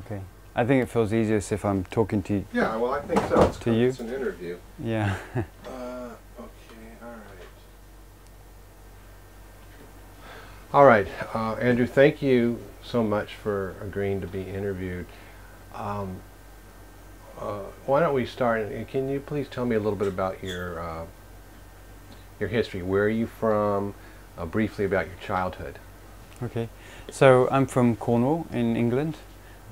Okay. I think it feels easiest if I'm talking to you. Yeah, well, I think so. It's, To you? it's an interview. Yeah. Uh, okay, all right. All right, uh, Andrew, thank you so much for agreeing to be interviewed. Um, uh, why don't we start? and Can you please tell me a little bit about your uh, your history? Where are you from? Uh, briefly about your childhood. okay. So I'm from Cornwall in England,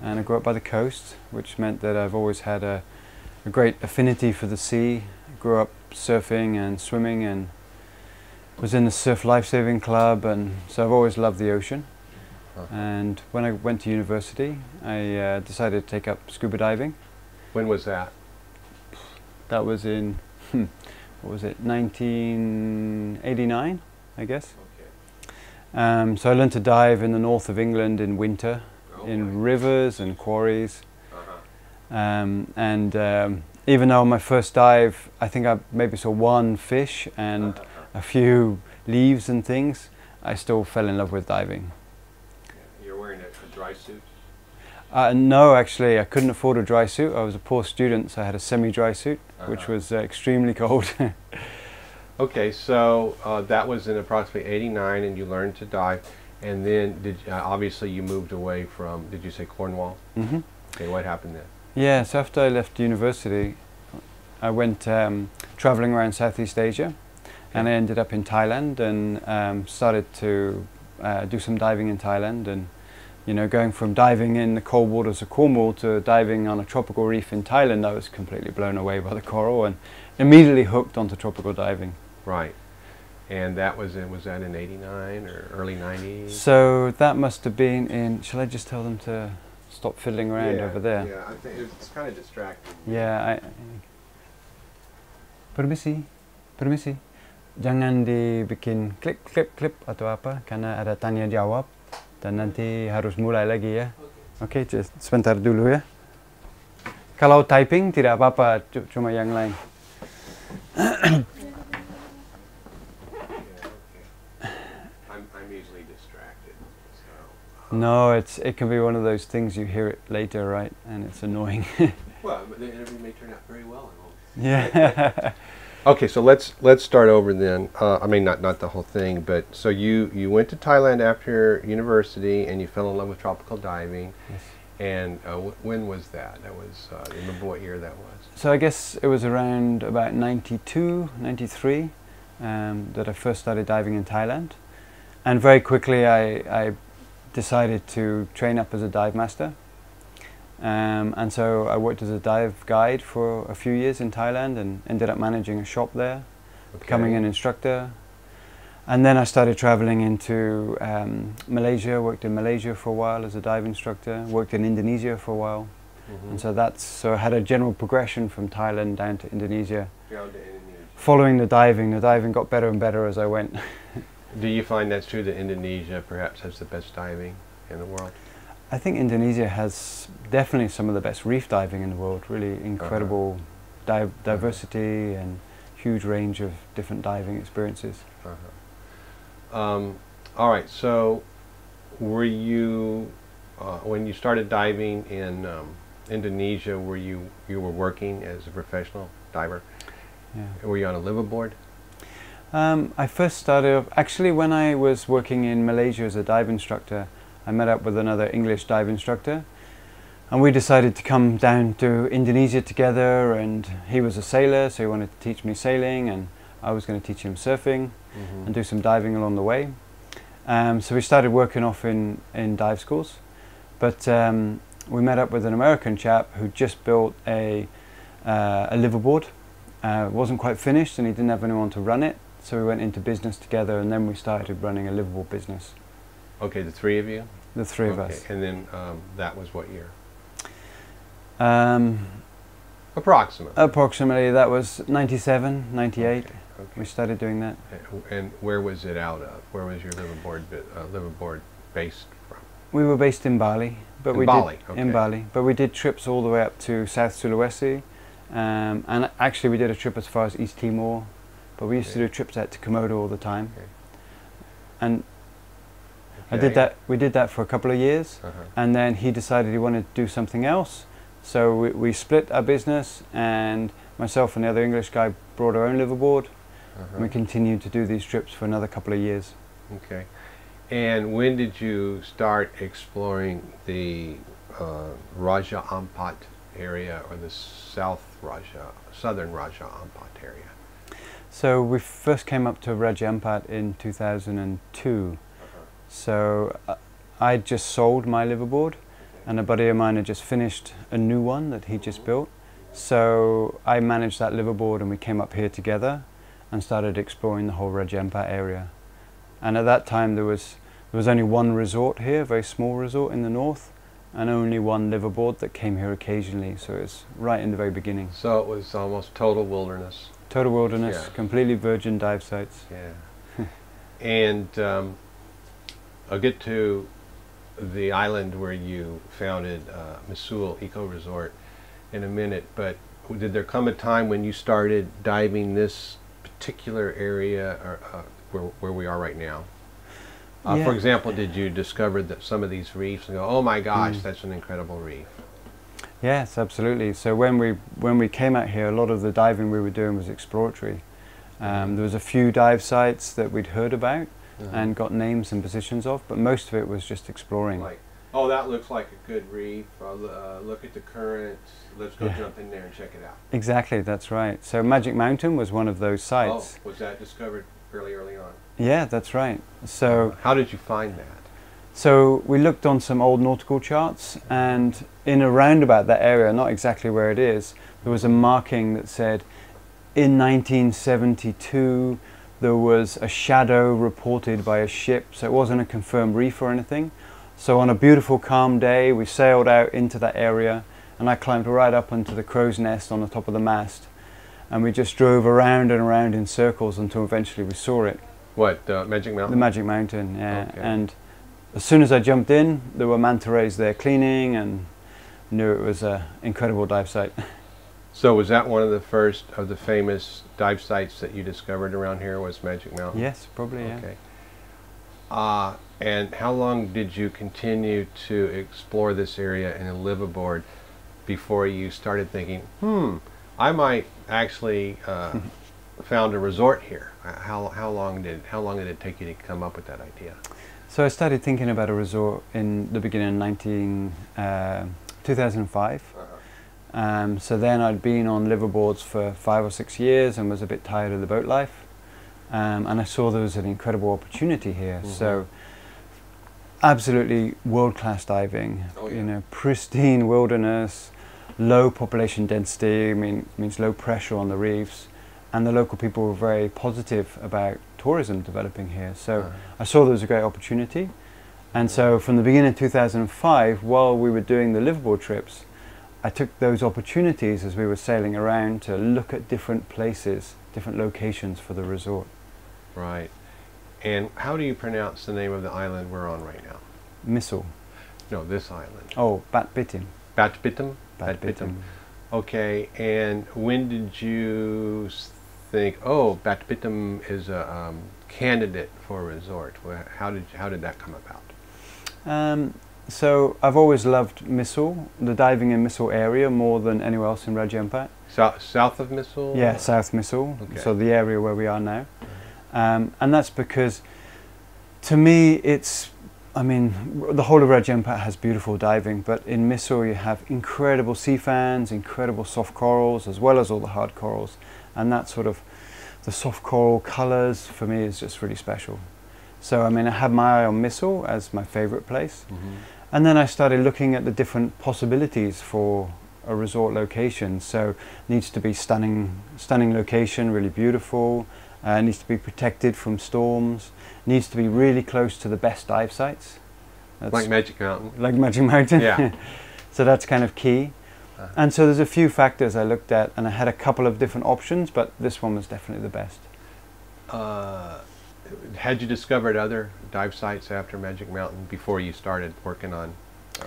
and I grew up by the coast, which meant that I've always had a, a great affinity for the sea. I grew up surfing and swimming, and was in the surf lifesaving club, and so I've always loved the ocean. And when I went to university, I uh, decided to take up scuba diving. When was that? That was in, hmm, what was it, 1989, I guess. Okay. Um, so I learned to dive in the north of England in winter, in rivers and quarries. uh-huh. Um, and um, even though on my first dive, I think I maybe saw one fish and Uh-huh. a few leaves and things, I still fell in love with diving. You're wearing a, a dry suit. Uh, no, actually, I couldn't afford a dry suit. I was a poor student, so I had a semi-dry suit, which Uh-huh. was uh, extremely cold. Okay, so uh, that was in approximately '89, and you learned to dive, and then did uh, obviously you moved away from? Did you say Cornwall? hmm Okay, what happened then? Yeah, so after I left university, I went um, traveling around Southeast Asia, and I ended up in Thailand and um, started to uh, do some diving in Thailand. And you know, going from diving in the cold waters of Cornwall to diving on a tropical reef in Thailand, I was completely blown away by the coral and immediately hooked onto tropical diving. Right, and that was in was that in '89 or early '90s? So that must have been in. Shall I just tell them to stop fiddling around over there? Yeah, I think it's kind of distracting. Yeah, I, permisi, permisi. Jangan dibikin klip, klip, klip atau apa, karena ada tanya jawab dan nanti harus mulai lagi ya. Oke, okay, sebentar dulu ya. Kalau typing tidak apa-apa, cu- cuma yang lain. Yeah, okay. I'm I'm easily distracted, so. No, it's it can be one of those things you hear it later, right? And it's annoying. Well, but the interview may turn out very well. Yeah. Okay, so let's let's start over then. Uh, I mean, not not the whole thing, but so you you went to Thailand after university and you fell in love with tropical diving. Yes. And uh, w- when was that? That was uh, remember what year that was? So I guess it was around about 92, 93 um, that I first started diving in Thailand. And very quickly I, I decided to train up as a dive master. Um, and so I worked as a dive guide for a few years in Thailand and ended up managing a shop there, becoming an instructor. And then I started traveling into um, Malaysia, worked in Malaysia for a while as a dive instructor, worked in Indonesia for a while. Mhm. And so that's so I had a general progression from Thailand down to Indonesia. Down to Indonesia. Following the diving, the diving got better and better as I went. Do you find that's true that Indonesia perhaps has the best diving in the world? I think Indonesia has definitely some of the best reef diving in the world. Really incredible di- diversity and huge range of different diving experiences. Uh-huh. Um, all right. So, were you uh, when you started diving in um, Indonesia? Were you you were working as a professional diver? Yeah. Were you on a liveaboard? Um, I first started off, actually when I was working in Malaysia as a dive instructor, I met up with another English dive instructor and we decided to come down to Indonesia together and he was a sailor so he wanted to teach me sailing and I was going to teach him surfing Mm-hmm. and do some diving along the way. Um, so we started working off in, in dive schools but um, we met up with an American chap who just built a, uh, a liveaboard. Uh, it wasn't quite finished and he didn't have anyone to run it so we went into business together and then we started running a liveaboard business, Okay, the three of you. the three of us. And then um, that was what year? Um, Approximately. approximately that was 97, 98. Okay, We started doing that. And where was it out of? Where was your liveaboard uh, liveaboard based from? We were based in Bali, but In we Bali, did okay. in Bali, but we did trips all the way up to South Sulawesi, um, and actually we did a trip as far as East Timor, but we used to do trips out to Komodo all the time, Okay. and I did that. We did that for a couple of years, Uh-huh. and then he decided he wanted to do something else. So we, we split our business, and myself and the other English guy brought our own liveaboard, and Uh-huh. we continued to do these trips for another couple of years. Okay. And when did you start exploring the uh, Raja Ampat area or the South Raja, Southern Raja Ampat area? So we first came up to Raja Ampat in 2002. So uh, I'd just sold my liveaboard, and a buddy of mine had just finished a new one that he just built. So I managed that liveaboard, and we came up here together and started exploring the whole Raja Ampat area. And at that time, there was there was only one resort here, a very small resort in the north, and only one liveaboard that came here occasionally. So it's right in the very beginning. So it was almost total wilderness. Total wilderness, Yeah. completely virgin dive sites. Yeah. and um, I'll get to the island where you founded uh, Misool Eco Resort in a minute, but did there come a time when you started diving this particular area or, uh, where, where we are right now? Uh, Yeah. For example, did you discover that some of these reefs and go, oh my gosh, Mm. that's an incredible reef? Yes, absolutely. So when we when we came out here, a lot of the diving we were doing was exploratory. Um, there was a few dive sites that we'd heard about and got names and positions of, but most of it was just exploring. Like, oh, that looks like a good reef. Uh, l- uh, look at the current. Let's go Yeah. jump in there and check it out. Exactly, that's right. So Magic Mountain was one of those sites. Oh, was that discovered fairly early on? Yeah, that's right. So how did you find that? So we looked on some old nautical charts, and in a roundabout that area, not exactly where it is, there was a marking that said, in 1972, there was a shadow reported by a ship. So it wasn't a confirmed reef or anything. So on a beautiful, calm day, we sailed out into that area, and I climbed right up onto the crow's nest on the top of the mast, and we just drove around and around in circles until eventually we saw it. What uh, Magic Mountain? The Magic Mountain, yeah. Okay. And as soon as I jumped in, there were manta rays there cleaning and knew it was an incredible dive site. so was that one of the first of the famous dive sites that you discovered around here? Was Magic Mountain? yes, probably, yeah. Okay. Uh, and how long did you continue to explore this area and live aboard before you started thinking, hmm, I might actually uh, found a resort here? Uh, How, how long did how long did it take you to come up with that idea? So I started thinking about a resort in the beginning of 19, uh, 2005. Um, so then I'd been on liveaboards for five or six years and was a bit tired of the boat life. Um, and I saw there was an incredible opportunity here. Mhm. So absolutely world-class diving, Oh, yeah. you know, pristine wilderness, low population density, I mean, means low pressure on the reefs. And the local people were very positive about tourism developing here. So Uh-huh. I saw there was a great opportunity. And so from the beginning of 2005, while we were doing the liveaboard trips, I took those opportunities as we were sailing around to look at different places, different locations for the resort. Right. And how do you pronounce the name of the island we're on right now? Misool. No, this island. Oh, Batbitim. Batbitum? Batbitim. Okay, and when did you think, oh, Batbitum is a um, candidate for a resort? How did, how did that come about? Um, so I've always loved Misool, the diving in Misool area more than anywhere else in Raja Ampat. South, south of Misool? Yeah, South Misool, Okay. so the area where we are now. Um, and that's because, to me, it's, I mean, the whole of Raja Ampat has beautiful diving, but in Misool you have incredible sea fans, incredible soft corals, as well as all the hard corals. And that sort of, the soft coral colours for me is just really special. So, I mean, I had my eye on Misool as my favourite place. Mhm. And then I started looking at the different possibilities for a resort location. So needs to be stunning, stunning location, really beautiful. Uh, needs to be protected from storms. Needs to be really close to the best dive sites. That's Like Magic Mountain? like Magic Mountain. Yeah. so that's kind of key. Uh-huh. And so there's a few factors I looked at, and I had a couple of different options, but this one was definitely the best. Uh, had you discovered other dive sites after Magic Mountain before you started working on? Uh,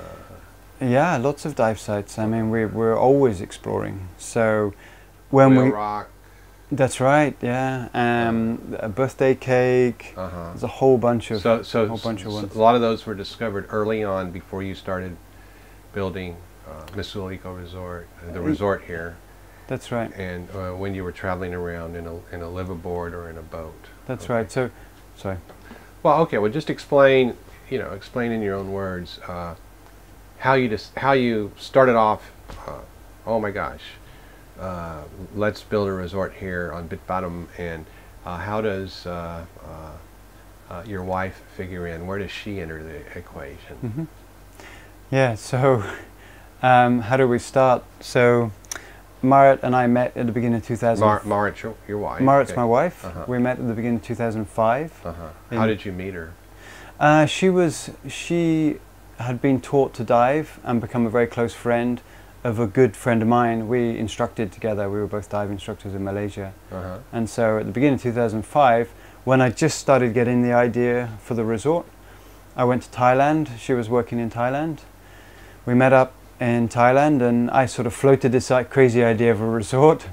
Yeah, lots of dive sites. I mean, we, we're always exploring. So when Whale we Rock? That's right. Yeah. Um, a birthday cake. Uh-huh. There's a whole bunch of So, so a whole bunch of ones. a lot of those were discovered early on before you started building uh, Misool Eco Resort, uh, the resort here, That's right. and uh, when you were traveling around in a in a liveaboard or in a boat. That's Okay. right. So, sorry. Well, okay. Well, just explain. You know, explain in your own words uh, how you just how you started off. Uh, oh my gosh, uh, let's build a resort here on Bit Bottom, and uh, how does uh, uh, uh, your wife figure in? Where does she enter the equation? hmm Yeah. So, um, how do we start? So, Marit and I met at the beginning of 2000. Mar- Marit, your, your wife. Marit's okay. my wife. Uh-huh. We met at the beginning of 2005. Uh-huh. How did you meet her? Uh, she was she had been taught to dive and become a very close friend of a good friend of mine. We instructed together. We were both dive instructors in Malaysia. Uh-huh. And so at the beginning of 2005, when I just started getting the idea for the resort, I went to Thailand. She was working in Thailand. We met up in Thailand, and I sort of floated this like, crazy idea of a resort,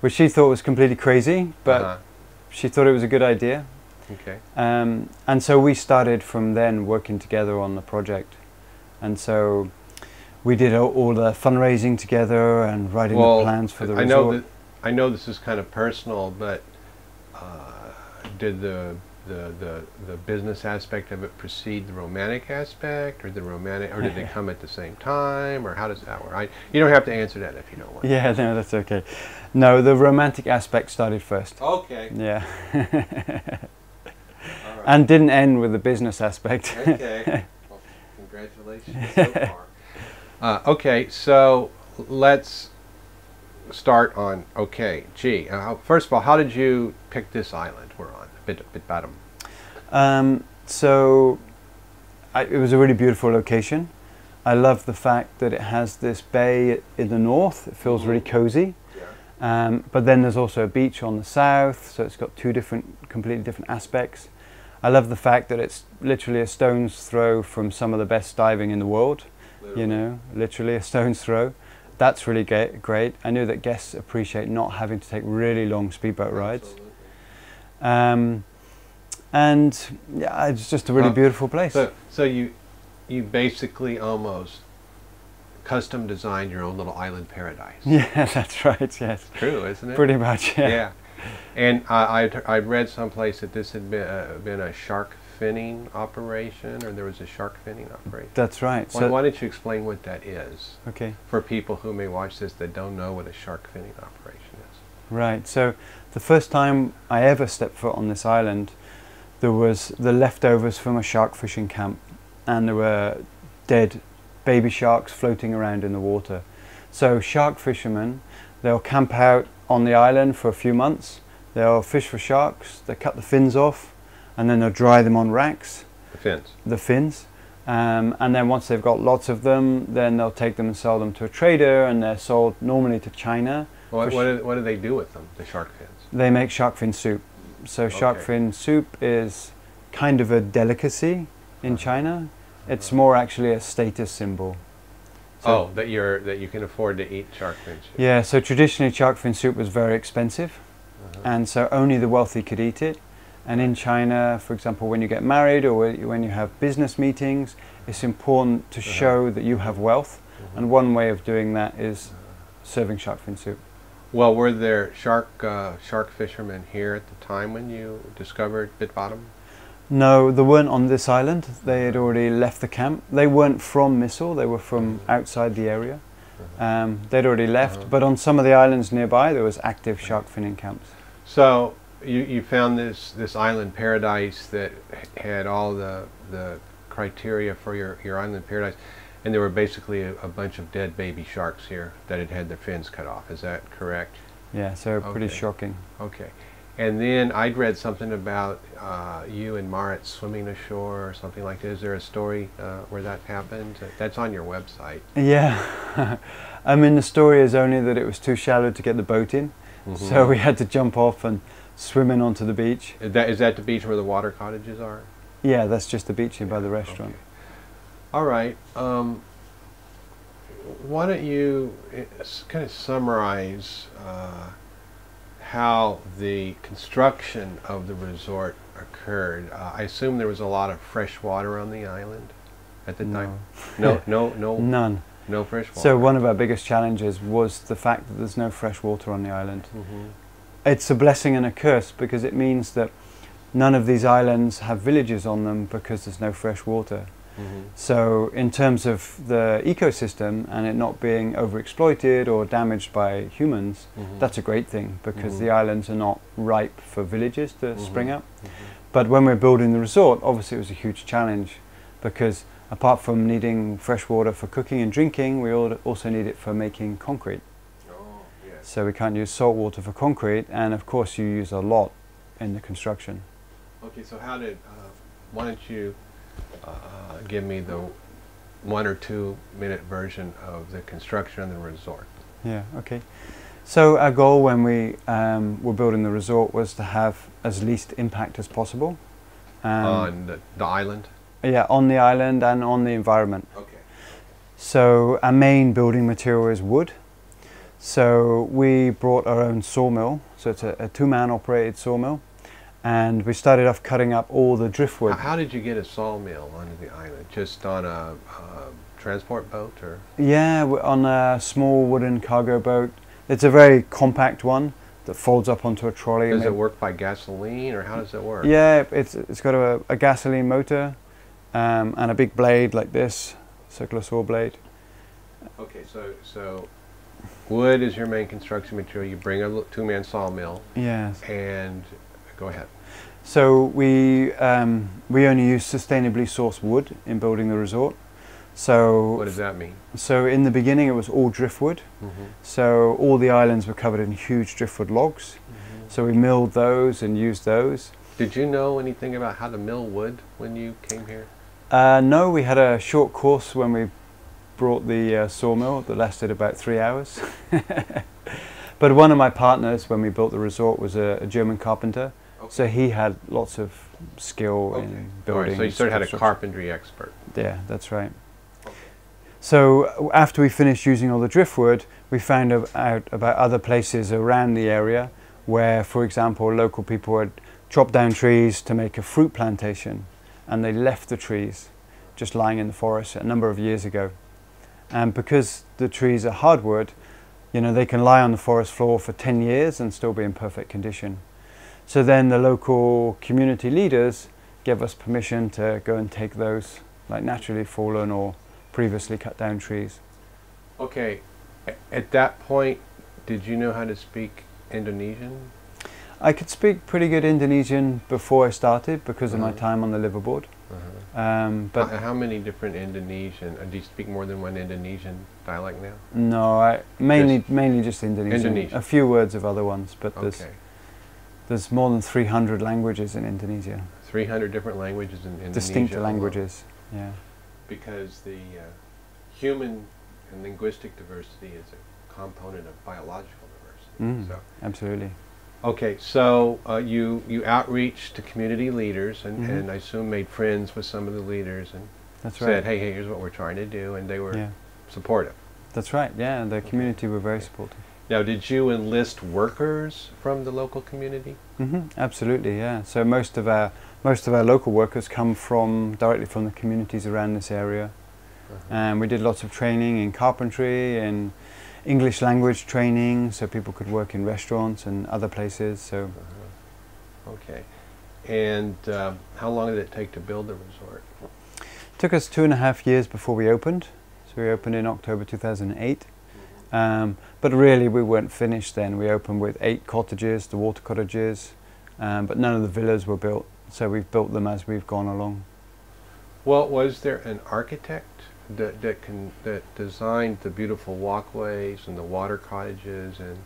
which she thought was completely crazy, but Uh-huh. she thought it was a good idea. Okay. Um, and so we started from then working together on the project. And so we did all, all the fundraising together and writing the plans for the I resort. know that I know this is kind of personal, but uh, did the, the the the business aspect of it precede the romantic aspect, or the romantic, or did they come at the same time, or how does that work? I, you don't have to answer that if you don't want. To Yeah, no, that's okay. No, the romantic aspect started first. Okay. Yeah. Right. and didn't end with the business aspect. okay. Well, congratulations so far. Uh, okay, so let's start on. Okay, gee. Uh, first of all, how did you pick this island we're on, Bit Bitbottom? Um, so I, it was a really beautiful location. I love the fact that it has this bay in the north. It feels really cozy. Yeah. Um, but then there's also a beach on the south, so it's got two different, completely different aspects. I love the fact that it's literally a stone's throw from some of the best diving in the world. You know, literally a stone's throw. That's really great. I knew that guests appreciate not having to take really long speedboat rides. Um, and yeah, it's just a really beautiful place. So, so you, you basically almost custom designed your own little island paradise. yeah, that's right. Yes, True, isn't it? pretty much. Yeah. Yeah. And I I I read someplace that this had been uh, been a shark finning operation, or there was a shark finning operation. That's right. Why, So, why don't you explain what that is okay. for people who may watch this that don't know what a shark finning operation is? Right. So the first time I ever stepped foot on this island, there was the leftovers from a shark fishing camp, and there were dead baby sharks floating around in the water. So shark fishermen, they'll camp out on the island for a few months. They'll fish for sharks. They cut the fins off, and then they'll dry them on racks. The fins. the fins. Um, and then once they've got lots of them, then they'll take them and sell them to a trader, and they're sold normally to China. What, what, do, what do they do with them, the shark fins? They make shark fin soup. So shark Okay. fin soup is kind of a delicacy in Uh-huh. China. It's more actually a status symbol. So- oh, that you're that you can afford to eat shark fin soup. Yeah, so traditionally shark fin soup was very expensive, Uh-huh. and so only the wealthy could eat it. And in China, for example, when you get married or when you have business meetings, it's important to Uh-huh. show that you have wealth. Mhm. And one way of doing that is serving shark fin soup. Well, were there shark uh, shark fishermen here at the time when you discovered Bit Bottom? No, they weren't on this island. They had already left the camp. They weren't from Misool. They were from outside the area. Um, they'd already left. Uh-huh. But on some of the islands nearby, there was active shark finning camps. So you, you found this, this island paradise that had all the, the criteria for your, your island paradise, and there were basically a, a bunch of dead baby sharks here that had had their fins cut off. Is that correct? Yeah, so pretty shocking. Okay. And then I'd read something about uh, you and Marit swimming ashore or something like that. Is there a story uh, where that happened? That's on your website. Yeah. I mean, the story is only that it was too shallow to get the boat in. So we had to jump off and swim in onto the beach. Is that, is that the beach where the water cottages are? Yeah, that's just the beach in by the restaurant. Okay. All right. Um, why don't you uh, kind of summarize uh, how the construction of the resort occurred. Uh, I assume there was a lot of fresh water on the island at the time. No, No, no, no, none. no fresh water. So one of our biggest challenges was the fact that there's no fresh water on the island. Mhm. It's a blessing and a curse because it means that none of these islands have villages on them because there's no fresh water. Mhm. So in terms of the ecosystem and it not being overexploited or damaged by humans, Mhm. that's a great thing because the islands are not ripe for villages to spring Mhm. up. Mhm. But when we're building the resort, obviously it was a huge challenge because apart from needing fresh water for cooking and drinking, we also need it for making concrete. Oh, yes. So we can't use salt water for concrete, and of course you use a lot in the construction. Okay, so how did, uh, why don't you uh, give me the one or two minute version of the construction of the resort? Yeah, okay. So our goal when we um, were building the resort was to have as least impact as possible. Um, on the, the island? yeah, on the island and on the environment. Okay. So our main building material is wood. So we brought our own sawmill. So it's a, a two-man operated sawmill, and we started off cutting up all the driftwood. How, how did you get a sawmill onto the island? Just on a, uh transport boat or? Yeah, on a small wooden cargo boat. It's a very compact one that folds up onto a trolley. Does it work by gasoline or how does it work? Yeah, it's it's got a, a gasoline motor um, and a big blade like this, circular saw blade. Okay, so, so wood is your main construction material. You bring a two-man sawmill Yes. and, go ahead. So we um, we only use sustainably sourced wood in building the resort. So What does that mean? so in the beginning it was all driftwood. Mm-hmm. So all the islands were covered in huge driftwood logs. So we milled those and used those. Did you know anything about how to mill wood when you came here? Uh, no, we had a short course when we brought the uh, sawmill that lasted about three hours. but one of my partners when we built the resort was a, a German carpenter, so he had lots of skill Okay. in building. right, so you sort of had a carpentry expert. Yeah, that's right. So after we finished using all the driftwood, we found out about other places around the area where, for example, local people had chopped down trees to make a fruit plantation, and they left the trees just lying in the forest a number of years ago. And because the trees are hardwood, you know, they can lie on the forest floor for 10 years and still be in perfect condition. So then the local community leaders give us permission to go and take those like naturally fallen or previously cut down trees. Okay, at that point, did you know how to speak Indonesian? I could speak pretty good Indonesian before I started because of my Mhm. time on the liveaboard. Uh-huh. Um, but how, how many different Indonesian? Uh, do you speak more than one Indonesian dialect now? no, I mainly mainly just Indonesian. Indonesian. A few words of other ones, but Okay, there's more than 300 languages in Indonesia. 300 different languages in Indonesia. Distinct alone. languages. Yeah. Because the uh, human and linguistic diversity is a component of biological diversity. Mm, So. absolutely. Okay, so uh, you you outreach to community leaders and, Mhm. and I assume made friends with some of the leaders and That's said, right. hey, hey, here's what we're trying to do, and they were Yeah. supportive. That's right. Yeah, the Okay. community were very Okay. supportive. Now, did you enlist workers from the local community? hmm absolutely, yeah. So most of our most of our local workers come from directly from the communities around this area, and we did lots of training in carpentry and English language training, so people could work in restaurants and other places. So Uh-huh. Okay. And um, how long did it take to build the resort? It took us two and a half years before we opened. So we opened in October 2008. Um, but really, we weren't finished then. We opened with eight cottages, the water cottages, um, but none of the villas were built. So we've built them as we've gone along. Well, was there an architect that that can that designed the beautiful walkways and the water cottages and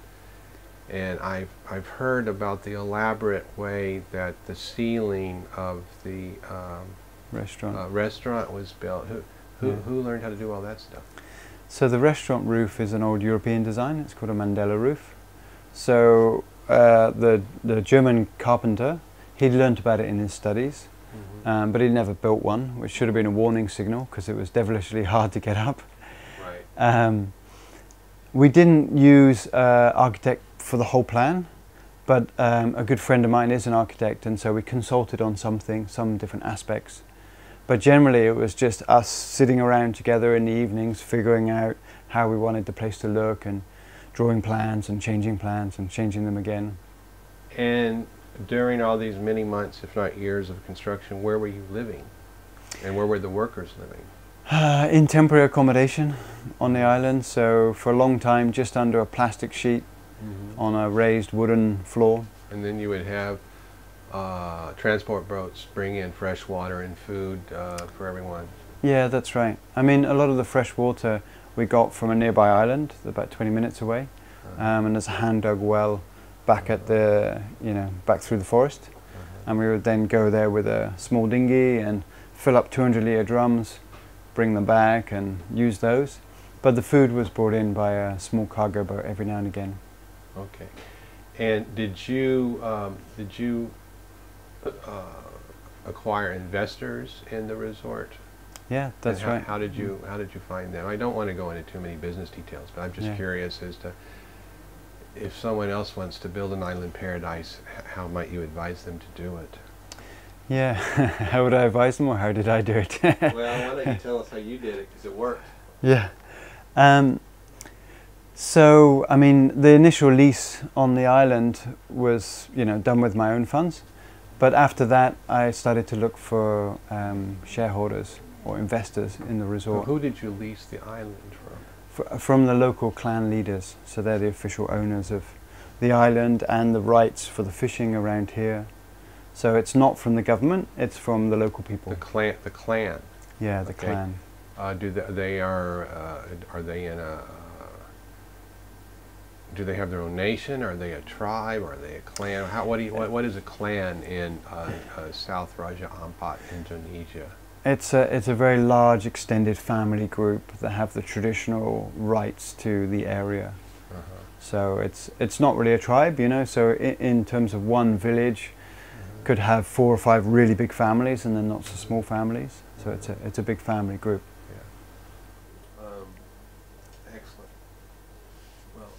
and I've I've heard about the elaborate way that the ceiling of the um, Restaurant. uh, restaurant was built. Who who, Yeah. who learned how to do all that stuff? So the restaurant roof is an old European design. It's called a Mandela roof. So uh, the the German carpenter he'd learnt about it in his studies, um, but he never built one, which should have been a warning signal because it was devilishly hard to get up. Right. Um, we didn't use uh, architect for the whole plan, But um, a good friend of mine is an architect, and so we consulted on something, some different aspects. But generally, it was just us sitting around together in the evenings, figuring out how we wanted the place to look, and drawing plans and changing plans and changing them again. And during all these many months, if not years of construction, where were you living? And where were the workers living? Uh, in temporary accommodation on the island, so for a long time, just under a plastic sheet on a raised wooden floor. And then you would have uh, transport boats bring in fresh water and food uh, for everyone. Yeah, that's right. I mean, a lot of the fresh water we got from a nearby island, about 20 minutes away, um, and there's a hand dug well back at the, you know, back through the forest. And we would then go there with a small dinghy and fill up 200 litre drums, bring them back and use those. But the food was brought in by a small cargo boat every now and again. Okay. And did you um, did you acquire investors in the resort? Yeah, that's how, right. How did you how did you find them? I don't want to go into too many business details, but I'm just Yeah. curious as to if someone else wants to build an island paradise, how might you advise them to do it? Yeah, how would I advise them or how did I do it? well, why don't you tell us how you did it because it worked. Yeah. Um, so, I mean, the initial lease on the island was, you know, done with my own funds. But after that, I started to look for um, shareholders or investors in the So resort who did you lease the island from? F- from the local clan leaders. So they're the official owners of the island and the rights for the fishing around here. So it's not from the government; it's from the local people. The clan. The clan. yeah, the okay. clan. Uh, do they, they are uh, are they in a do they have their own nation? Are they a tribe? Are they a clan? How, what, do you, what, what is a clan in uh, uh, South Raja Ampat, Indonesia? It's a, it's a very large extended family group that have the traditional rights to the area. Uh-huh. So it's, it's not really a tribe, you know, so in, in terms of one village could have four or five really big families and then not so small families. So it's a, it's a big family group. Um, excellent. Well,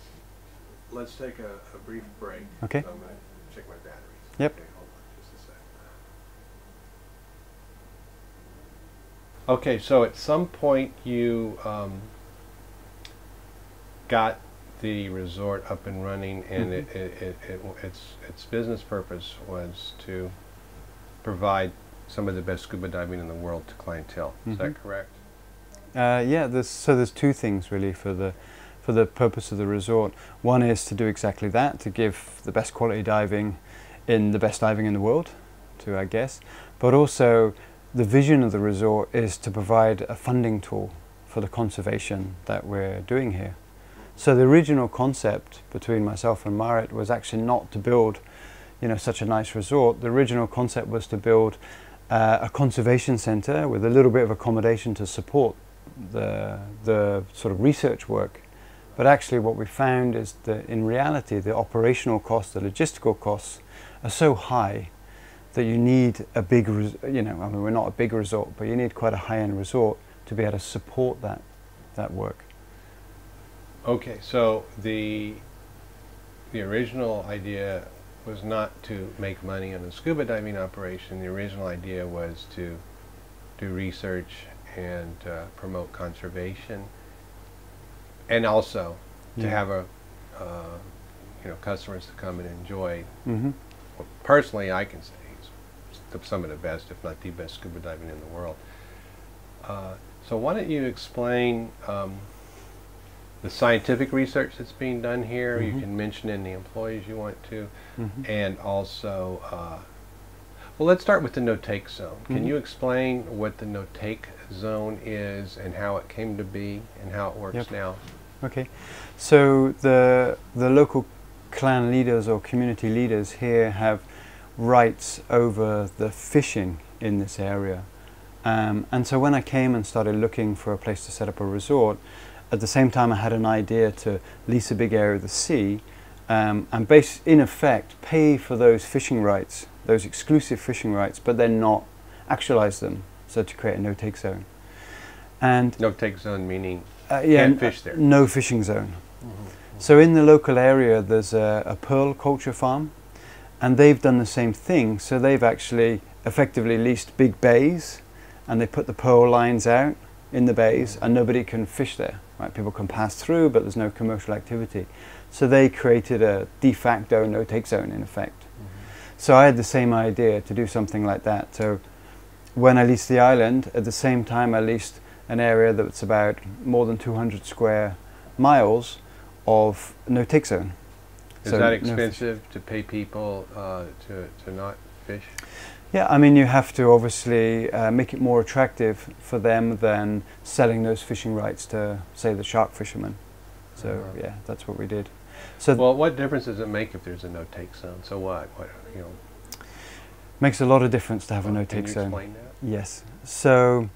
let's take a, a brief break. Okay. So I'm going to check my batteries. Yep. Okay, hold on just a sec. Okay, so at some point you um, got the resort up and running, and it, it, it, it, its its business purpose was to provide some of the best scuba diving in the world to clientele. Is Mhm. that correct? Uh, yeah, there's, so there's two things really for the, for the purpose of the resort. One is to do exactly that, to give the best quality diving in the best diving in the world to our guests. But also, the vision of the resort is to provide a funding tool for the conservation that we're doing here. So the original concept between myself and Marit was actually not to build, you know, such a nice resort. The original concept was to build uh, a conservation centre with a little bit of accommodation to support the the sort of research work. But actually, what we found is that in reality, the operational costs, the logistical costs, are so high that you need a big, you know, I mean, we're not a big resort, but you need quite a high-end resort to be able to support that that work. Okay, so the the original idea was not to make money on a scuba diving operation. The original idea was to do research and uh, promote conservation, and also to have a uh, you know customers to come and enjoy. hmm Well, personally, I can say it's some of the best, if not the best, scuba diving in the world. Uh, so why don't you explain um, the scientific research that's being done here? You Mhm. can mention any employees you want to, hmm and also, uh, well, let's start with the no-take zone. Can Mhm. you explain what the no-take zone is and how it came to be and how it works Yep. now? Okay, so the the local clan leaders or community leaders here have rights over the fishing in this area, um, and so when I came and started looking for a place to set up a resort, at the same time I had an idea to lease a big area of the sea, um, and base in effect pay for those fishing rights, those exclusive fishing rights, but then not actualize them, so to create a no-take zone. And No-take zone meaning uh, yeah, Can't fish there. No fishing zone. So in the local area, there's a, a pearl culture farm, and they've done the same thing. So they've actually effectively leased big bays, and they put the pearl lines out in the bays, and nobody can fish there. Right? People can pass through, but there's no commercial activity. So they created a de facto no-take zone in effect. So I had the same idea to do something like that. So when I leased the island, at the same time I leased an area that's about more than 200 square miles of no-take zone. Is So that no expensive to pay people uh, to, to not fish? Yeah, I mean, you have to obviously uh, make it more attractive for them than selling those fishing rights to, say, the shark fishermen. So Uh-huh. yeah, that's what we did. So Well, what difference does it make if there's a no-take zone? So what? What know? makes a lot of difference to have a no-take zone. explain that? Yes. So,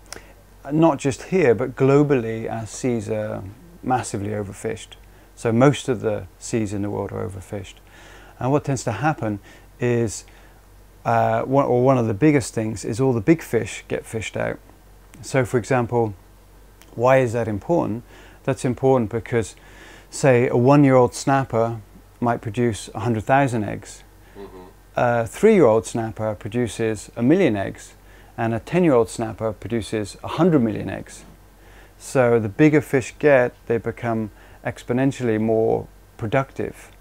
not just here, but globally, our seas are massively overfished. So, most of the seas in the world are overfished. And what tends to happen is, uh, one, or one of the biggest things is all the big fish get fished out. So, for example, why is that important? That's important because, say, a one year old snapper might produce 100,000 eggs a three year old snapper produces a million eggs, and a 10 year old snapper produces 100 million eggs. So the bigger fish get, they become exponentially more productive.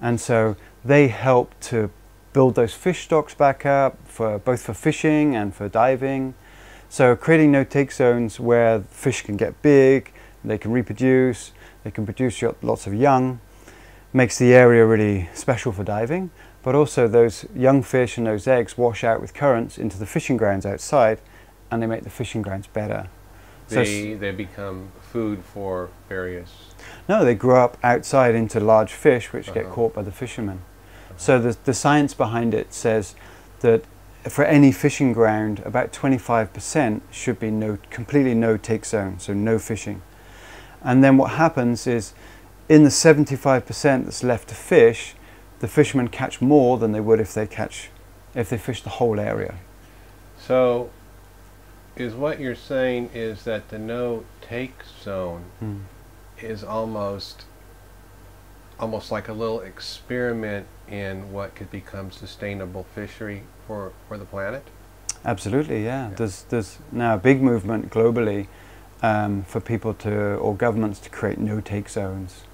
And so they help to build those fish stocks back up for both for fishing and for diving. So creating no take zones where fish can get big, they can reproduce, they can produce lots of young, makes the area really special for diving. But also those young fish and those eggs wash out with currents into the fishing grounds outside, and they make the fishing grounds better. So They, they become food for various. no, they grow up outside into large fish which get Uh-huh. caught by the fishermen. So the, the science behind it says that for any fishing ground, about 25% should be no, completely no take zone, so no fishing. And then what happens is in the 75% that's left to fish, the fishermen catch more than they would if they catch, if they fish the whole area. So, is what you're saying is that the no-take zone Mm. is almost, almost like a little experiment in what could become sustainable fishery for, for the planet? Absolutely, yeah. Yeah. There's there's now a big movement globally um, for people to or governments to create no-take zones.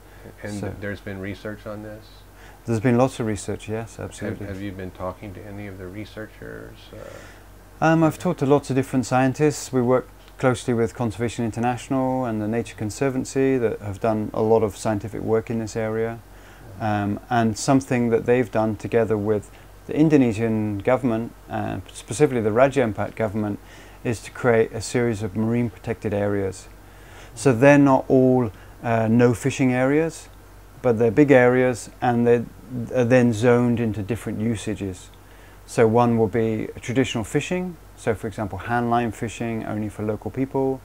And So- there's been research on this? There's been lots of research, yes, Have, absolutely. have you been talking to any of the researchers? Uh, Um, I've talked to lots of different scientists. We work closely with Conservation International and the Nature Conservancy that have done a lot of scientific work in this area. Um, and something that they've done together with the Indonesian government, uh, specifically the Raja Ampat government, is to create a series of marine protected areas. So they're not all uh, no fishing areas, but they're big areas and they're, are then zoned into different usages. So one will be traditional fishing. So for example, handline fishing only for local people.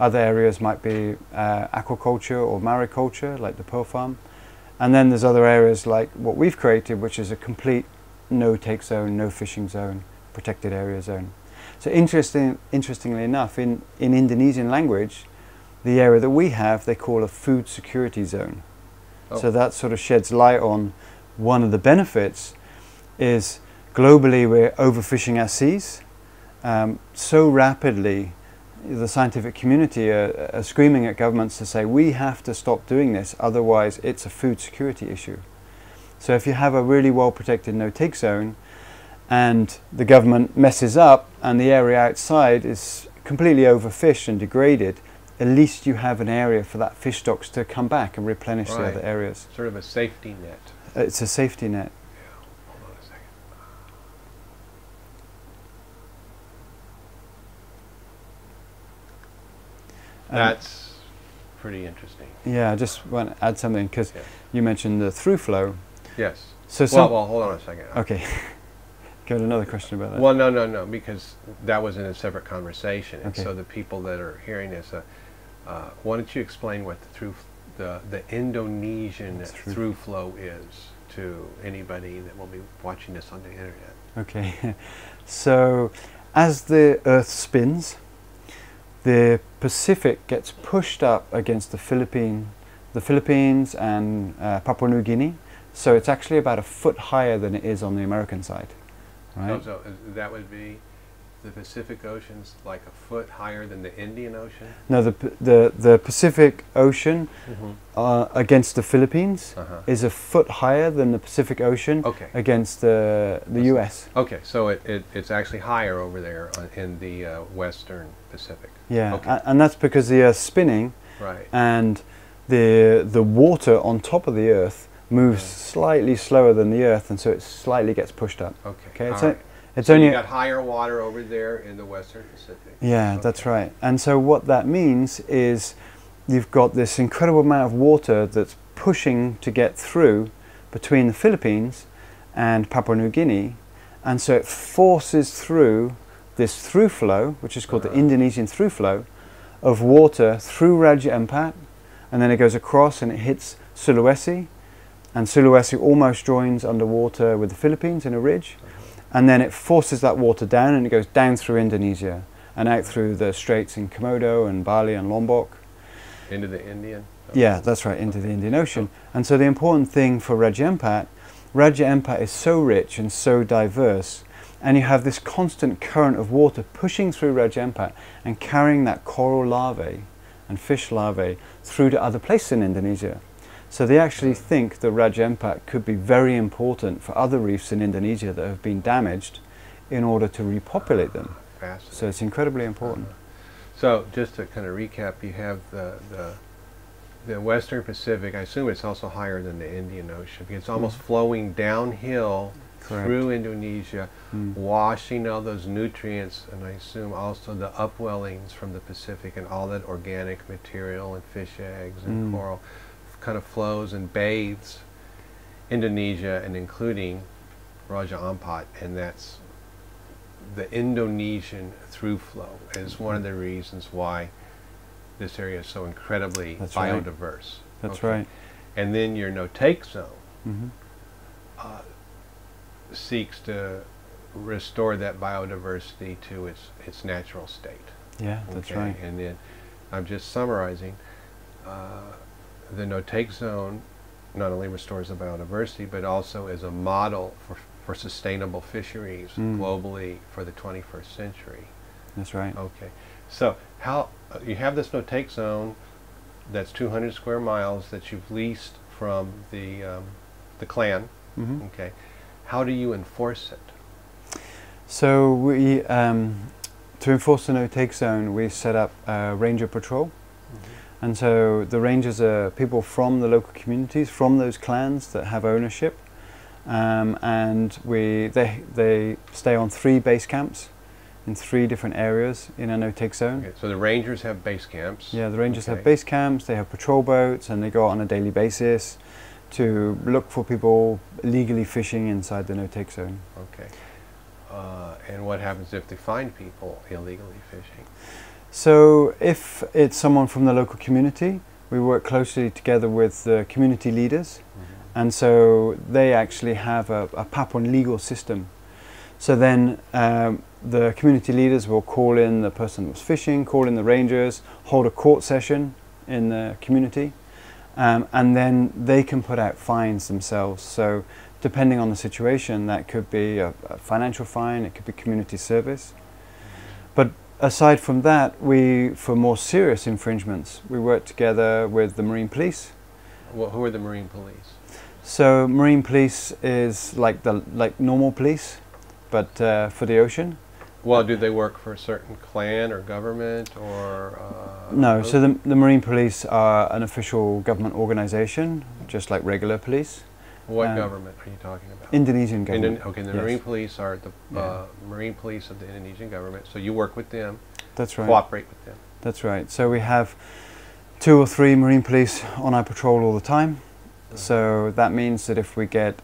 Other areas might be uh, aquaculture or mariculture, like the pearl farm. And then there's other areas like what we've created, which is a complete no take zone, no fishing zone, protected area zone. So interesting, interestingly enough, in, in Indonesian language, the area that we have, they call a food security zone. Oh. So that sort of sheds light on one of the benefits is globally we're overfishing our seas um, so rapidly. The scientific community are, are screaming at governments to say we have to stop doing this, otherwise it's a food security issue. So if you have a really well protected no-take zone, and the government messes up, and the area outside is completely overfished and degraded, at least you have an area for that fish stocks to come back and replenish the other areas. sort of a safety net. It's a safety net. Hold on a second. Um, That's pretty interesting. Yeah, I just want to add something because Yeah. you mentioned the through flow. Yes. So Well, well, hold on a second. okay. Got another question about that. Well, no, no, no, because that was in a separate conversation, and Okay. so the people that are hearing this, uh, uh, why don't you explain what the through the the Indonesian Through- flow is to anybody that will be watching this on the internet? Okay, so as the Earth spins, the Pacific gets pushed up against the Philippine the Philippines and uh, Papua New Guinea. So it's actually about a foot higher than it is on the American side. Right? Oh, so uh, that would be the Pacific Ocean's like a foot higher than the Indian Ocean? No, the, the, the Pacific Ocean uh, against the Philippines Uh-huh. is a foot higher than the Pacific Ocean Okay. against the, the US. Okay, so it, it, it's actually higher over there on, in the uh, western Pacific. Yeah, Okay. a- and that's because the Earth's spinning Right. and the, the water on top of the Earth moves slightly slower than the Earth, and so it slightly gets pushed up. Okay. Okay, it's, all o- right. it's so only you got higher water over there in the western Pacific. Yeah, that's right. And so what that means is you've got this incredible amount of water that's pushing to get through between the Philippines and Papua New Guinea, and so it forces through this through flow, which is called the Uh-huh. Indonesian through flow, of water through Raja Ampat, and then it goes across and it hits Sulawesi, and Sulawesi almost joins underwater with the Philippines in a ridge, and then it forces that water down and it goes down through Indonesia and out through the straits in Komodo and Bali and Lombok. Into the Indian? Yeah, that's right, into the Indian Ocean. And so the important thing for Raja Ampat, Raja Ampat is so rich and so diverse, and you have this constant current of water pushing through Raja Ampat and carrying that coral larvae and fish larvae through to other places in Indonesia. So they actually think the Raja Ampat could be very important for other reefs in Indonesia that have been damaged in order to repopulate them. So it's incredibly important. So just to kind of recap, you have the, the the Western Pacific. I assume it's also higher than the Indian Ocean because it's almost flowing downhill Correct. through Indonesia, Mm. washing all those nutrients, and I assume also the upwellings from the Pacific and all that organic material and fish eggs and Mm. coral kind of flows and bathes Indonesia and including Raja Ampat, and that's the Indonesian through flow is one of the reasons why this area is so incredibly That's right. biodiverse. That's Okay. right. And then your no-take zone hmm uh, seeks to restore that biodiversity to its its natural state. Yeah, that's okay? right. And then I'm just summarizing. Uh, the no-take zone not only restores the biodiversity, but also is a model for, for sustainable fisheries Mm. globally for the 21st century. That's right. Okay, so how uh, you have this no-take zone that's 200 square miles that you've leased from the um, the clan. hmm Okay, how do you enforce it? So we, um, to enforce the no-take zone, we set up a ranger patrol, and so the rangers are people from the local communities, from those clans that have ownership, um, and we they they stay on three base camps in three different areas in a no-take zone. Okay, so the rangers have base camps. Yeah, the rangers have base camps, they have patrol boats, and they go out on a daily basis to look for people illegally fishing inside the no-take zone. Okay. Uh, and what happens if they find people illegally fishing? So, if it's someone from the local community, we work closely together with the community leaders, and so they actually have a, a Papuan legal system. So then um, the community leaders will call in the person that was fishing, call in the rangers, hold a court session in the community, um, and then they can put out fines themselves. So, depending on the situation, that could be a, a financial fine, it could be community service. But aside from that, we, for more serious infringements, we work together with the Marine Police. Well, who are the Marine Police? So Marine Police is like the like normal police, but uh, for the ocean. Well, do they work for a certain clan or government or? Uh, No, so the, the Marine Police are an official government organization, just like regular police. What um, government are you talking about? Indonesian government. Indon- okay, the yes. Marine Police are the Yeah. uh, Marine Police of the Indonesian government. So you work with them, That's right. cooperate with them. That's right. So we have two or three Marine Police on our patrol all the time. So that means that if we get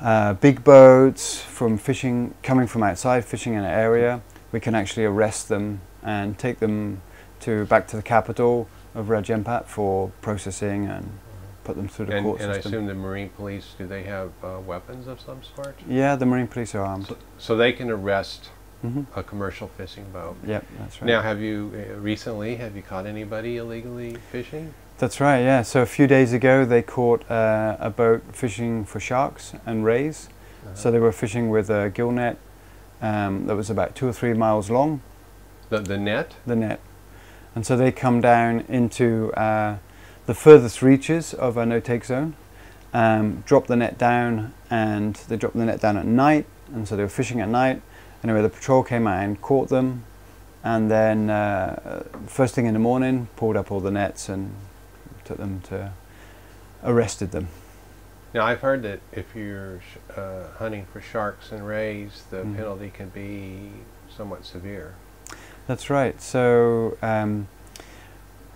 uh, big boats from fishing, coming from outside, fishing in an area, we can actually arrest them and take them to back to the capital of Raja Ampat for processing and put them through the And, court and I assume the Marine Police, do they have uh, weapons of some sort? yeah, the Marine Police are armed. So, so they can arrest hmm a commercial fishing boat. Yep, that's right. Now, have you uh, recently have you caught anybody illegally fishing? That's right, yeah. So a few days ago they caught uh, a boat fishing for sharks and rays. Uh-huh. So they were fishing with a gill net um, that was about two or three miles long, the the net. the net. And so they come down into uh, the furthest reaches of a no-take zone, um, drop the net down, and they dropped the net down at night. And so they were fishing at night. Anyway, the patrol came out and caught them, and then uh, first thing in the morning, pulled up all the nets and took them to arrested them. Now I've heard that if you're sh- uh, hunting for sharks and rays, the Mhm. penalty can be somewhat severe. That's right. So um,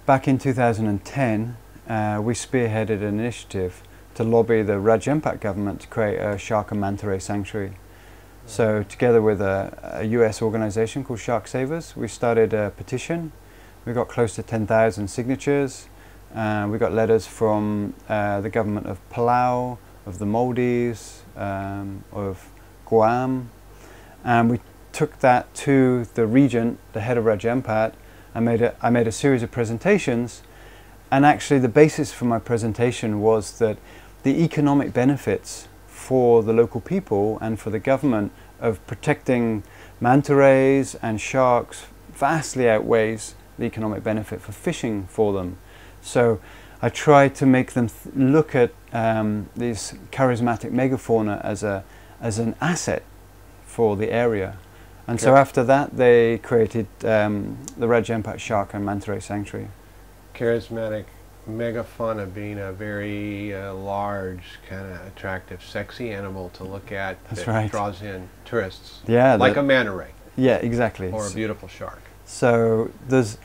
back in 2010, uh, we spearheaded an initiative to lobby the Raja Ampat government to create a shark and manta ray sanctuary. So together with a, a US organization called Shark Savers, we started a petition. We got close to 10,000 signatures. Uh, we got letters from uh, the government of Palau, of the Maldives, um, of Guam, and we took that to the regent, the head of Raja Ampat. I made a, I made a series of presentations, and actually the basis for my presentation was that the economic benefits for the local people and for the government of protecting manta rays and sharks vastly outweighs the economic benefit for fishing for them. So I tried to make them th- look at um, this charismatic megafauna as a as an asset for the area. And so after that, they created um, the Raja Ampat Shark and Manta Ray Sanctuary. Charismatic megafauna being a very uh, large, kind of attractive, sexy animal to look at That's that right. draws in tourists, Yeah, like a manta ray yeah, exactly. or a beautiful shark. So there's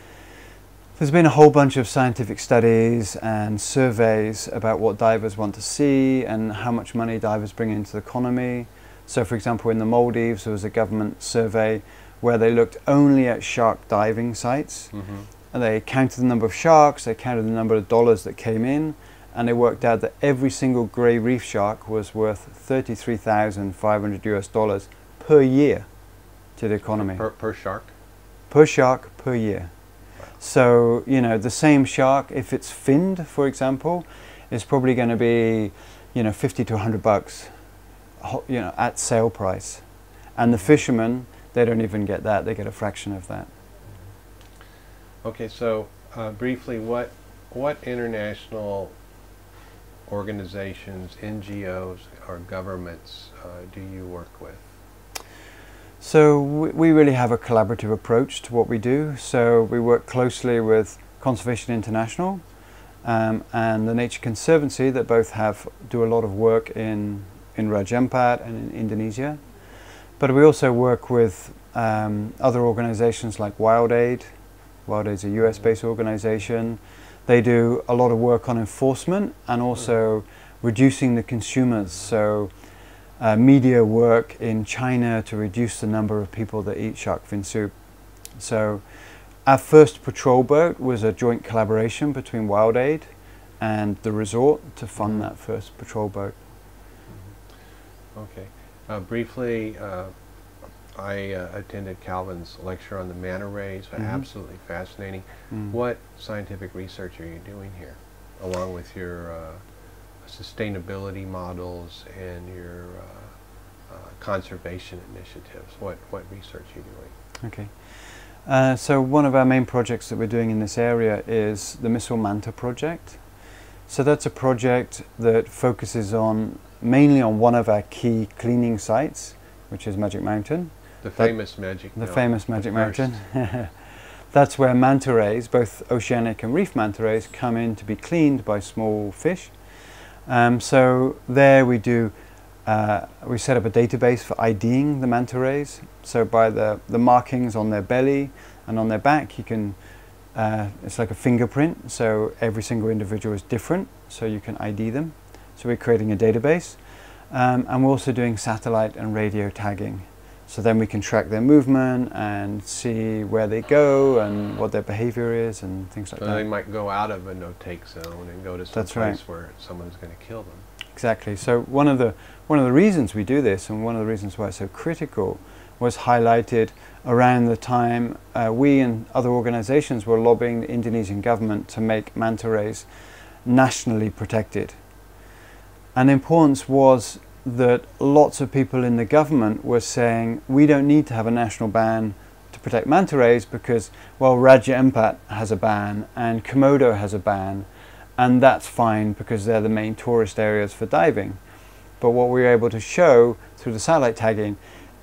there's been a whole bunch of scientific studies and surveys about what divers want to see and how much money divers bring into the economy. So, for example, in the Maldives, there was a government survey where they looked only at shark diving sites. Mm-hmm. And they counted the number of sharks, they counted the number of dollars that came in, and they worked out that every single grey reef shark was worth 33,500 US dollars per year to the economy Per, per shark. per shark per year. So, you know, the same shark, if it's finned, for example, is probably going to be, you know, 50 to 100 bucks, you know, at sale price. And the fishermen, they don't even get that, they get a fraction of that. Okay, so uh, briefly, what what international organizations, NGOs, or governments uh, do you work with? So we, really have a collaborative approach to what we do. So we work closely with Conservation International um, and the Nature Conservancy that both have do a lot of work in in Raja Ampat and in Indonesia. But we also work with um, other organizations like WildAid. WildAid is a US-based organization. They do a lot of work on enforcement and also reducing the consumers. So uh, media work in China to reduce the number of people that eat shark fin soup. So, our first patrol boat was a joint collaboration between WildAid and the resort to fund Mhm. that first patrol boat. Okay. Uh, briefly, uh, I uh, attended Calvin's lecture on the manta rays. Mhm. Absolutely fascinating. Mm. What scientific research are you doing here, along with your uh, sustainability models and your uh, uh, conservation initiatives? What what research are you doing? Okay. Uh, so one of our main projects that we're doing in this area is the Misool Manta project. So that's a project that focuses on mainly on one of our key cleaning sites, which is Magic Mountain. The That- famous magic. The Mountain, famous Magic first. Mountain. That's where manta rays, both oceanic and reef manta rays, come in to be cleaned by small fish. Um, so there we do, uh, we set up a database for IDing the manta rays. So by the, the markings on their belly and on their back, you can, uh, it's like a fingerprint. So every single individual is different, so you can ID them. So we're creating a database. Um, and we're also doing satellite and radio tagging. So then we can track their movement and see where they go and what their behavior is and things like that. So they might go out of a no-take zone and go to some That's place right. where someone's going to kill them. exactly. So one of the one of the reasons we do this, and one of the reasons why it's so critical, was highlighted around the time uh, we and other organisations were lobbying the Indonesian government to make manta rays nationally protected. And the importance was that lots of people in the government were saying we don't need to have a national ban to protect manta rays because, well, Raja Ampat has a ban and Komodo has a ban, and that's fine because they're the main tourist areas for diving. But what we were able to show through the satellite tagging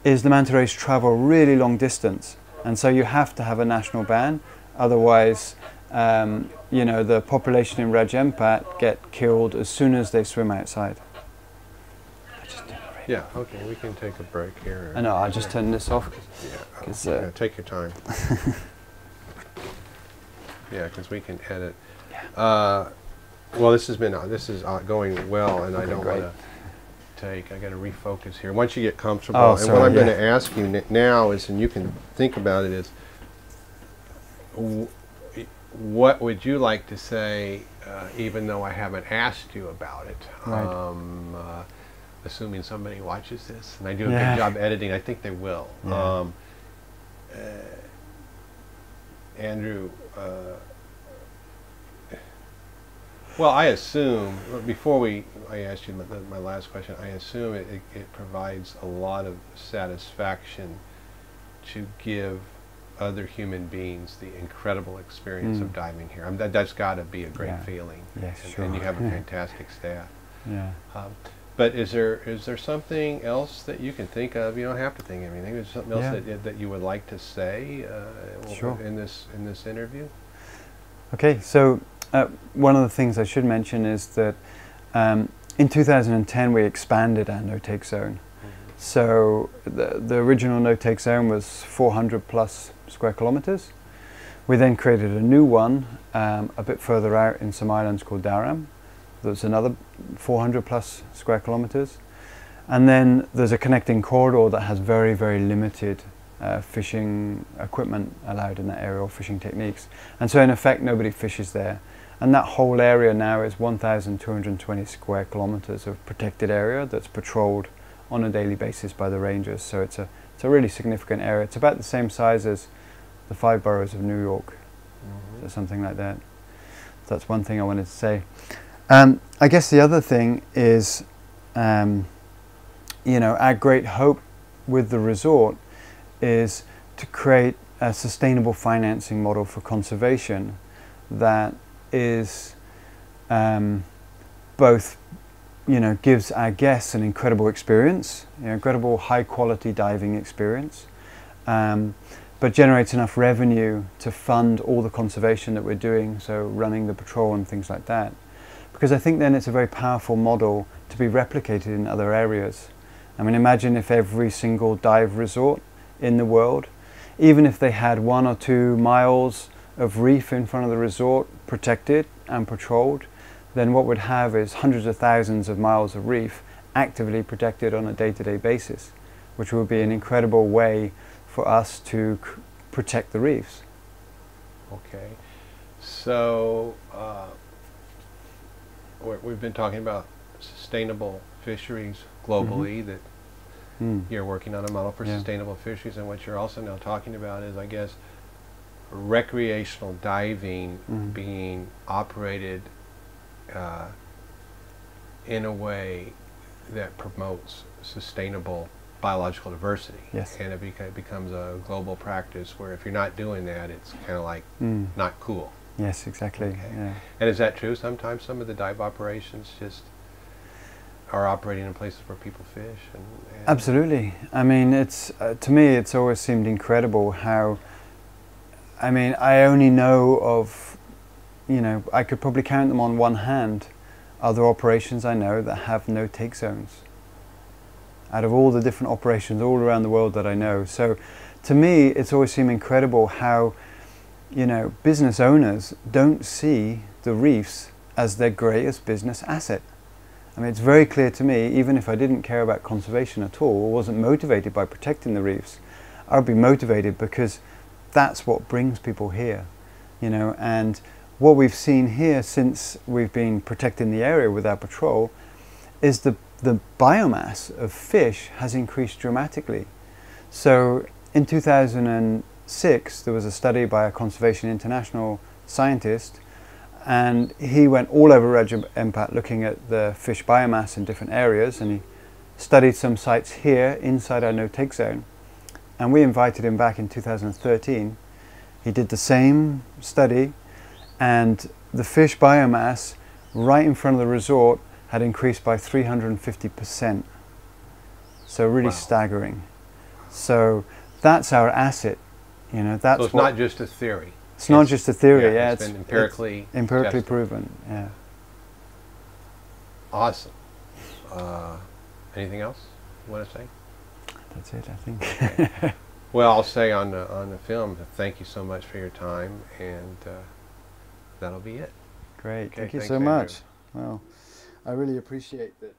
is the manta rays travel really long distance, and so you have to have a national ban, otherwise. Um, you know, the population in Raja Ampat get killed as soon as they swim outside. Yeah, okay, we can take a break here. I know, I'll just turn this off. Yeah, 'cause, uh, yeah, take your time. yeah, because we can edit. Uh, well, this has been uh, this is uh, going well, and I don't want to take. I got to refocus here. Once you get comfortable, Oh, sorry, and what I'm going to ask you n- now is, and you can think about it, is w- what would you like to say, uh, even though I haven't asked you about it? Right. Um, uh, assuming somebody watches this, and I do a Yeah. good job editing, I think they will. Yeah. Um, uh, Andrew, uh, well, I assume, before we, I asked you my, my last question, I assume it, it, it provides a lot of satisfaction to give other human beings the incredible experience of Mm. diving here. I mean, that, that's got to be a great Yeah. feeling. Yes, and, sure. and you have a fantastic staff. Yeah. Um, but is there is there something else that you can think of? You don't have to think of anything. Is something else Yeah. that, that you would like to say uh, Sure. in this in this interview? Okay, so uh, one of the things I should mention is that um, in 2010 we expanded our no-take zone. So the, the original no-take zone was 400 plus square kilometers. We then created a new one um, a bit further out in some islands called Daram. That's another 400 plus square kilometers. And then there's a connecting corridor that has very, very limited uh, fishing equipment allowed in that area or fishing techniques. And so in effect nobody fishes there. And that whole area now is 1,220 square kilometers of protected area that's patrolled on a daily basis by the rangers. So it's a, it's a really significant area. It's about the same size as the five boroughs of New York or something like that. That's one thing I wanted to say. Um, I guess the other thing is, um, you know, our great hope with the resort is to create a sustainable financing model for conservation that is um, both, you know, gives our guests an incredible experience, you know, incredible high quality diving experience, um, but generates enough revenue to fund all the conservation that we're doing, so running the patrol and things like that. Because I think then it's a very powerful model to be replicated in other areas. I mean, imagine if every single dive resort in the world, even if they had one or two miles of reef in front of the resort protected and patrolled, then what we'd have is hundreds of thousands of miles of reef actively protected on a day-to-day basis, which would be an incredible way for us to protect the reefs. Okay, so uh, we're, we've been talking about sustainable fisheries globally. That Mm. you're working on a model for Yeah. sustainable fisheries, and what you're also now talking about is, I guess, recreational diving Mhm. being operated uh, in a way that promotes sustainable biological diversity. Yes. And it beca- becomes a global practice where if you're not doing that, it's kind of like Mm. not cool. Yes, exactly. Okay. Yeah. And is that true? Sometimes some of the dive operations just are operating in places where people fish. And, and Absolutely. I mean, it's uh, to me, it's always seemed incredible how. I mean, I only know of, you know, I could probably count them on one hand, other operations I know that have no take zones. Out of all the different operations all around the world that I know, so to me, it's always seemed incredible how, you know, business owners don't see the reefs as their greatest business asset. I mean, it's very clear to me, even if I didn't care about conservation at all, or wasn't motivated by protecting the reefs, I would be motivated because that's what brings people here, you know. And what we've seen here since we've been protecting the area with our patrol is the, the biomass of fish has increased dramatically. So in 2006, there was a study by a Conservation International scientist, and he went all over Raja Ampat looking at the fish biomass in different areas, and he studied some sites here inside our no-take zone. And we invited him back in 2013. He did the same study, and the fish biomass right in front of the resort had increased by 350%. So really Wow. staggering. So that's our asset. You know, that's so it's not just a theory. it's not just a theory. Yeah, it's been empirically empirically tested. proven. Yeah. Awesome. Uh, anything else you want to say? That's it, I think. Well, I'll say on the, on the film, thank you so much for your time, and uh, that'll be it. Great. Okay, Thank you so much. Well, I really appreciate that.